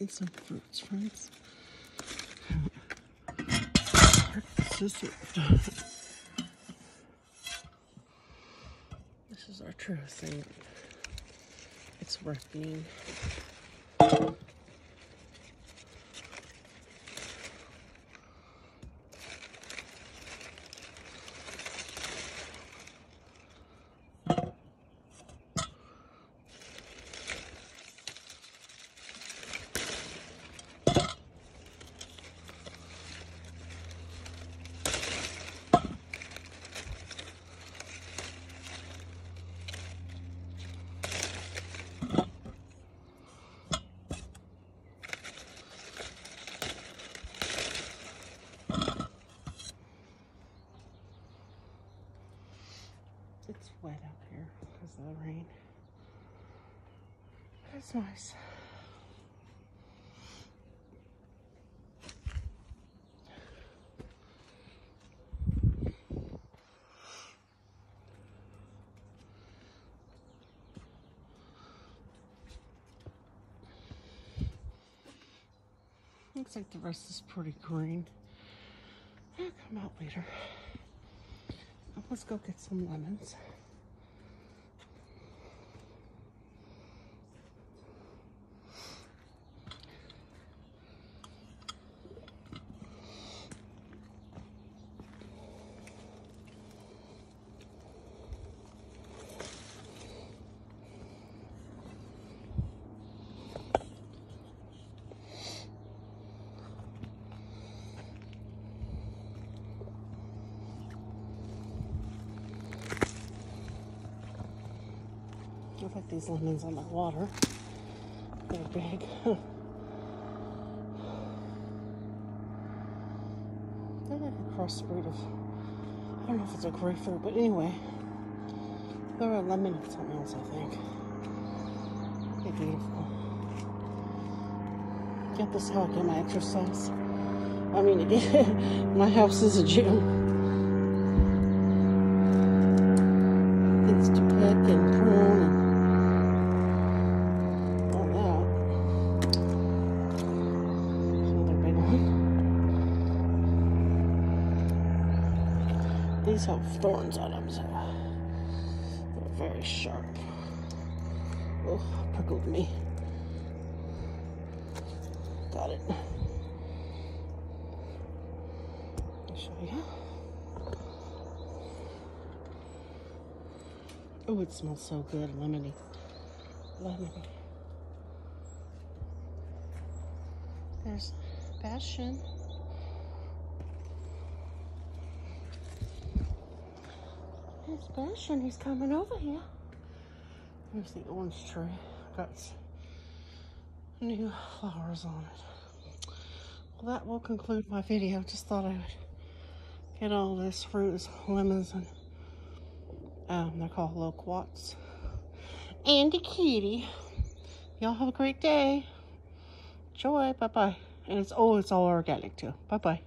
and some fruits, friends. This is our true thing. It's ripening. It's wet out here because of the rain. It's nice. Looks like the rest is pretty green. I'll come out later. Let's go get some lemons. I like these lemons on my water. They're big. They're like a crossbreed of, I don't know if it's a grapefruit, but anyway. They're a lemon and something else, I think. They're beautiful. Get this is how I get my exercise. I mean, again, my house is a gym. These have thorns on them, so they're very sharp. Oh, prickled me. Got it. I'll show you. Oh, it smells so good, lemony. Lemony. There's Bastion. There's Bastion. He's coming over here. Here's the orange tree. Got new flowers on it. Well, that will conclude my video. Just thought I would get all this fruits, lemons, and um, they're called loquats. And a kitty. Y'all have a great day. Joy. Bye-bye. And it's, oh, it's all organic too. Bye-bye.